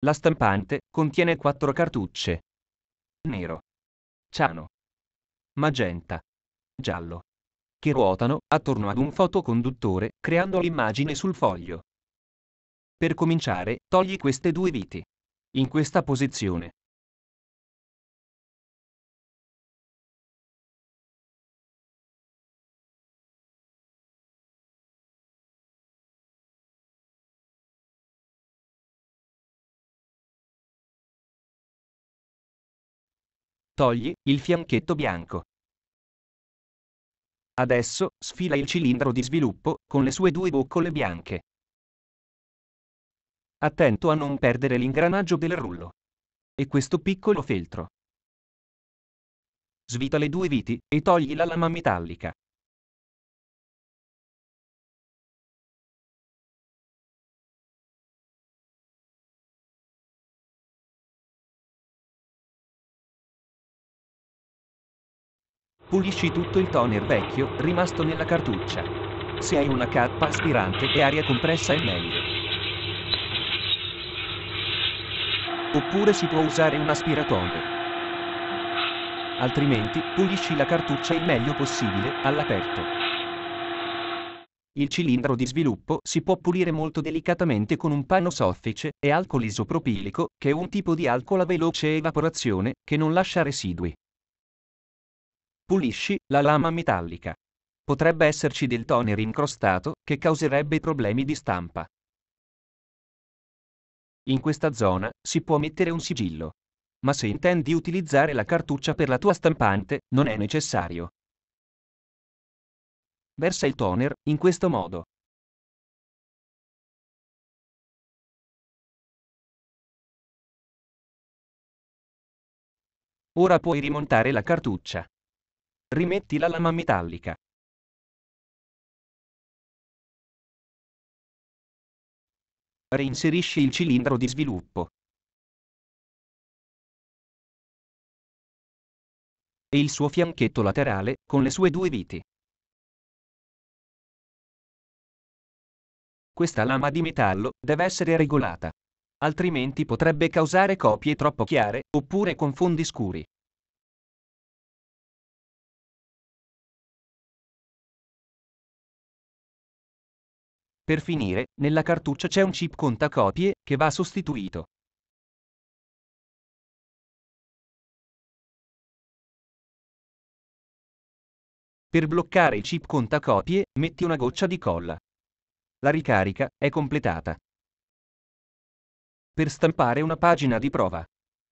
La stampante contiene quattro cartucce. Nero, ciano, magenta, giallo, che ruotano attorno ad un fotoconduttore creando l'immagine sul foglio. Per cominciare, togli queste due viti. In questa posizione. Togli il fianchetto bianco. Adesso sfila il cilindro di sviluppo con le sue due boccole bianche. Attento a non perdere l'ingranaggio del rullo. E questo piccolo feltro. Svita le due viti e togli la lama metallica. Pulisci tutto il toner vecchio rimasto nella cartuccia. Se hai una cappa aspirante e aria compressa è meglio. Oppure si può usare un aspiratore. Altrimenti, pulisci la cartuccia il meglio possibile, all'aperto. Il cilindro di sviluppo si può pulire molto delicatamente con un panno soffice e alcol isopropilico, che è un tipo di alcol a veloce evaporazione, che non lascia residui. Pulisci la lama metallica. Potrebbe esserci del toner incrostato, che causerebbe problemi di stampa. In questa zona si può mettere un sigillo. Ma se intendi utilizzare la cartuccia per la tua stampante, non è necessario. Versa il toner in questo modo. Ora puoi rimontare la cartuccia. Rimetti la lama metallica. Reinserisci il cilindro di sviluppo. E il suo fianchetto laterale, con le sue due viti. Questa lama di metallo deve essere regolata. Altrimenti potrebbe causare copie troppo chiare, oppure con fondi scuri. Per finire, nella cartuccia c'è un chip contacopie, che va sostituito. Per bloccare il chip contacopie, metti una goccia di colla. La ricarica è completata. Per stampare una pagina di prova.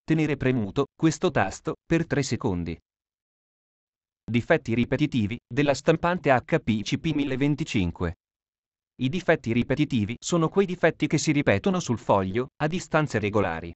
Tenere premuto questo tasto per 3 secondi. Difetti ripetitivi della stampante HPCP 1025. I difetti ripetitivi sono quei difetti che si ripetono sul foglio, a distanze regolari.